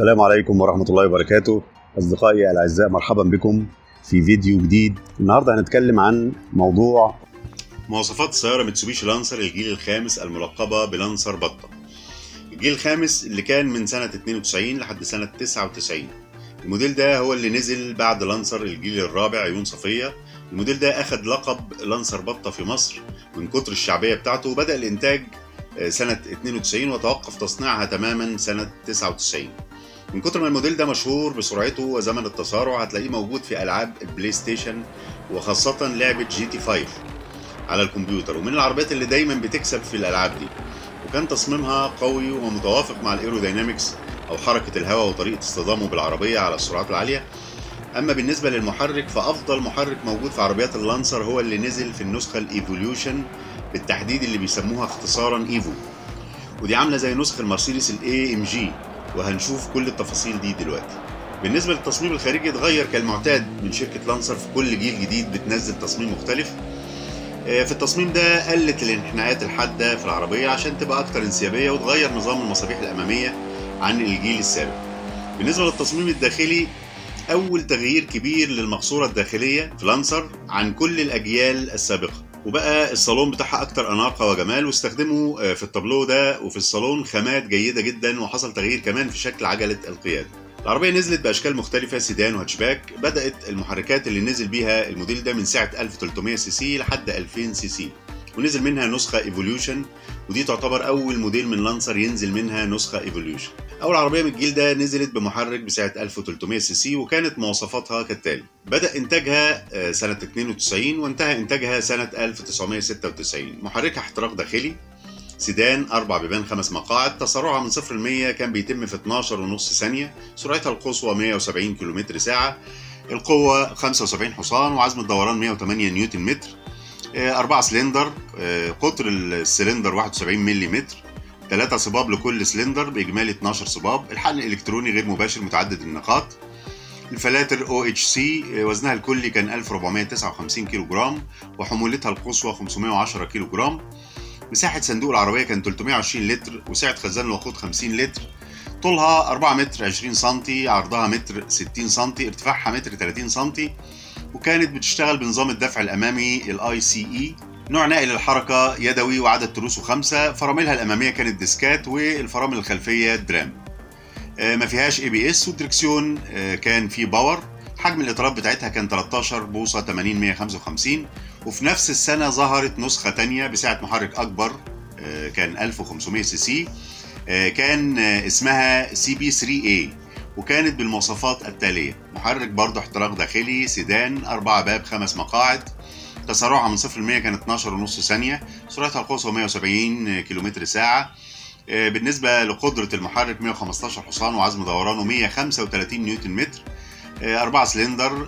السلام عليكم ورحمة الله وبركاته. أصدقائي الأعزاء مرحبا بكم في فيديو جديد. النهاردة هنتكلم عن موضوع مواصفات السيارة ميتسوبيشي لانسر الجيل الخامس الملقبة بلانسر بطة. الجيل الخامس اللي كان من سنة 92 لحد سنة 99 الموديل ده هو اللي نزل بعد لانسر الجيل الرابع عيون صفية. الموديل ده أخد لقب لانسر بطة في مصر من كتر الشعبية بتاعته وبدأ الإنتاج سنة 92 وتوقف تصنيعها تماما سنة 99 من كتر ما الموديل ده مشهور بسرعته وزمن التسارع هتلاقيه موجود في ألعاب ال PlayStation وخاصة لعبة GT 5 على الكمبيوتر ومن العربيات اللي دايما بتكسب في الألعاب دي. وكان تصميمها قوي ومتوافق مع ال aerodynamics أو حركة الهواء وطريقة اصطدامه بالعربية على السرعات العالية. أما بالنسبة للمحرك فأفضل محرك موجود في عربيات اللانسر هو اللي نزل في النسخة ال Evolution بالتحديد اللي بيسموها اختصارا Evo. ودي عاملة زي نسخه المرسيدس ال AMG وهنشوف كل التفاصيل دي دلوقتي. بالنسبة للتصميم الخارجي اتغير كالمعتاد من شركة لانسر في كل جيل جديد بتنزل تصميم مختلف. في التصميم ده قلت الانحناءات الحادة في العربية عشان تبقى أكتر انسيابية وتغير نظام المصابيح الأمامية عن الجيل السابق. بالنسبة للتصميم الداخلي أول تغيير كبير للمقصورة الداخلية في لانسر عن كل الأجيال السابقة. وبقى الصالون بتاعها أكتر أناقة وجمال واستخدموا في التابلو ده وفي الصالون خامات جيدة جدا وحصل تغيير كمان في شكل عجلة القيادة. العربية نزلت بأشكال مختلفة سيدان وهاتشباك. بدأت المحركات اللي نزل بيها الموديل ده من سعة 1300 سي سي لحد 2000 سي سي. ونزل منها نسخة Evolution ودي تعتبر أول موديل من لانسر ينزل منها نسخة Evolution أول عربية من الجيل ده نزلت بمحرك بسعة 1300 سي سي وكانت مواصفاتها كالتالي. بدأ إنتاجها سنة 92 وانتهى إنتاجها سنة 1996 محركها احتراق داخلي سيدان أربع بيبان خمس مقاعد تسارعها من صفر ل 100 كان بيتم في 12 ونص ثانية. سرعتها القصوى 170 كم ساعة القوة 75 حصان وعزم الدوران 108 نيوتن متر. أربعة سلندر قطر السلندر 71 ملم ثلاثة صباب لكل سلندر بإجمالي 12 صباب الحقن الإلكتروني غير مباشر متعدد النقاط الفلاتر OHC وزنها الكلي كان 1459 كيلو جرام وحمولتها القصوى 510 كيلو جرام مساحة صندوق العربية كان 320 لتر وسعة خزان الوقود 50 لتر طولها 4 متر 20 سم عرضها متر 60 سم ارتفاعها متر 30 سم وكانت بتشتغل بنظام الدفع الأمامي ال ICE نوع نقل الحركة يدوي وعدد تروسه خمسة فراملها الأمامية كانت ديسكات والفرامل الخلفية drum. ما فيهاش ABS والدركسيون كان فيه power. حجم الإطارات بتاعتها كان 13 بوصة 80 155 وفي نفس السنة ظهرت نسخة تانية بسعة محرك أكبر كان 1500 سي سي. كان اسمها CB 3 A وكانت بالمواصفات التالية. محرك برضه احتراق داخلي سيدان أربعة باب خمس مقاعد. تسارعها من صفر ل 100 كانت 12 ونص ثانية. سرعتها القصوى 170 كم ساعة. بالنسبة لقدرة المحرك 115 حصان وعزم دورانه 135 نيوتن متر. أربعة سلندر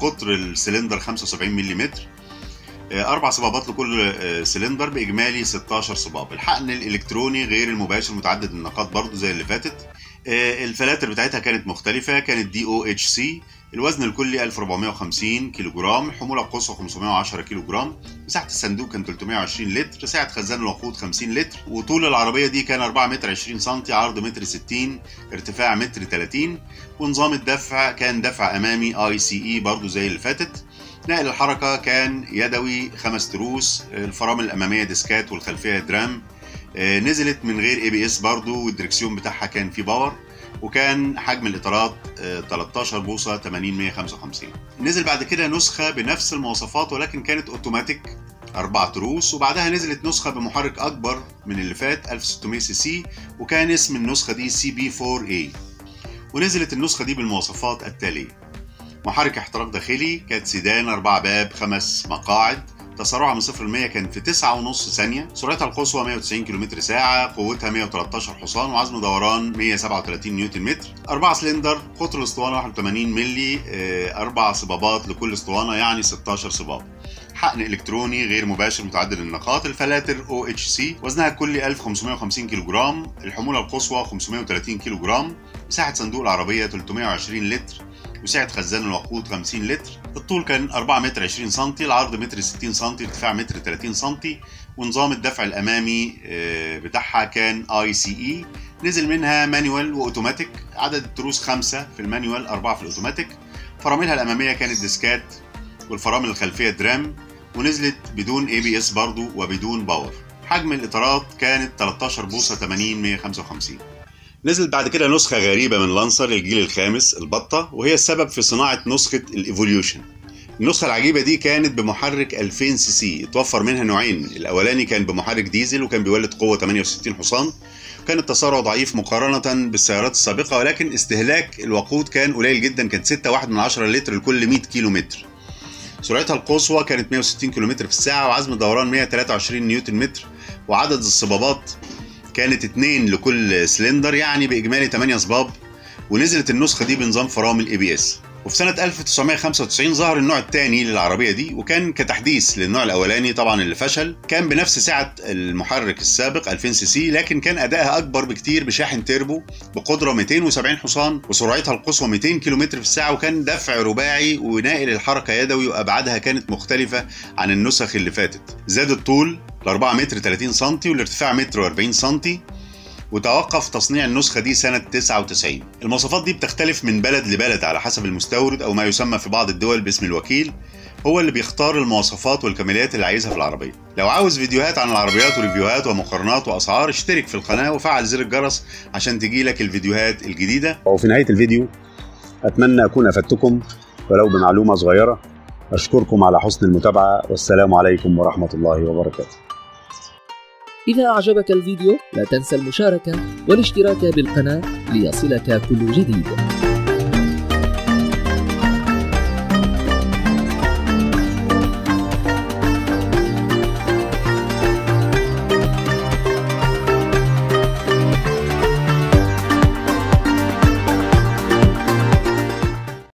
قطر السلندر 75 ملم أربع صبابات لكل سلندر بإجمالي 16 صباب. الحقن الإلكتروني غير المباشر متعدد النقاط برضو زي اللي فاتت. الفلاتر بتاعتها كانت مختلفة كانت DOHC الوزن الكلي 1450 كيلو جرام الحمولة القصوى 510 كيلو جرام مساحة الصندوق كان 320 لتر سعة خزان الوقود 50 لتر. وطول العربية دي كان 4 متر 20 سم عرض متر 60 ارتفاع متر 30 ونظام الدفع كان دفع أمامي ICE برضو زي اللي فاتت. نقل الحركة كان يدوي خمس تروس الفرامل الأمامية ديسكات والخلفية drum. نزلت من غير ABS برضو والدركسيون بتاعها كان فيه power وكان حجم الإطارات 13 بوصة 80 155 نزل بعد كده نسخة بنفس المواصفات ولكن كانت اوتوماتيك أربع تروس وبعدها نزلت نسخة بمحرك أكبر من اللي فات 1600 سي سي وكان اسم النسخة دي CB 4 A ونزلت النسخة دي بالمواصفات التالية. محرك احتراق داخلي كانت سيدان أربع باب خمس مقاعد. تسارعها من صفر ل 100 كان في 9 ونص ثانية، سرعتها القصوى 190 كم ساعة، قوتها 113 حصان وعزم دوران 137 نيوتن متر، أربعة سلندر، قطر الأسطوانة 81 مللي، أربع صبابات لكل أسطوانة يعني 16 صباب. حقن إلكتروني غير مباشر متعدد النقاط الفلاتر OHC. وزنها الكلي 1550 كيلو جرام الحمولة القصوى 530 كيلو جرام مساحة صندوق العربية 320 لتر. وسعة خزان الوقود 50 لتر الطول كان 4 متر 20 سم العرض متر 60 سم ارتفاع متر 30 سم ونظام الدفع الأمامي بتاعها كان ICE. نزل منها manual وأوتوماتيك عدد التروس خمسة في ال manual أربعة في الأوتوماتيك. فراملها الأمامية كانت ديسكات والفرامل الخلفية drum ونزلت بدون ABS برضو وبدون power. حجم الإطارات كانت 13 بوصة 80 155 نزل بعد كده نسخة غريبة من لانسر الجيل الخامس البطة وهي السبب في صناعة نسخة ال Evolution. النسخة العجيبة دي كانت بمحرك 2000 سي سي اتوفر منها نوعين. الأولاني كان بمحرك ديزل وكان بيولد قوة 68 حصان. كان التسارع ضعيف مقارنة بالسيارات السابقة ولكن استهلاك الوقود كان قليل جدا كانت 6.1 من 10 لتر لكل 100 كيلو متر سرعتها القصوى كانت 160 كم في الساعة وعزم الدوران 123 نيوتن متر. وعدد الصبابات كانت 2 لكل سلندر يعني بإجمالي 8 صباب ونزلت النسخة دي بنظام فرامل ABS وفي سنة 1995 ظهر النوع الثاني للعربية دي وكان كتحديث للنوع الأولاني طبعا اللي فشل. كان بنفس سعة المحرك السابق 2000 سي سي لكن كان أدائها أكبر بكتير بشاحن تيربو بقدرة 270 حصان وسرعتها القصوى 200 كم في الساعة وكان دفع رباعي وناقل الحركة يدوي وأبعادها كانت مختلفة عن النسخ اللي فاتت. زاد الطول 4 متر 30 سم والارتفاع متر و40 سم وتوقف تصنيع النسخة دي سنة 99 المواصفات دي بتختلف من بلد لبلد على حسب المستورد أو ما يسمى في بعض الدول باسم الوكيل. هو اللي بيختار المواصفات والكماليات اللي عايزها في العربية. لو عاوز فيديوهات عن العربيات وريفيوهات ومقارنات وأسعار اشترك في القناة وفعل زر الجرس عشان تجيلك الفيديوهات الجديدة. وفي نهاية الفيديو أتمنى أكون أفدتكم ولو بمعلومة صغيرة أشكركم على حسن المتابعة والسلام عليكم ورحمة الله وبركاته. إذا أعجبك الفيديو لا تنسى المشاركة والاشتراك بالقناة ليصلك كل جديد.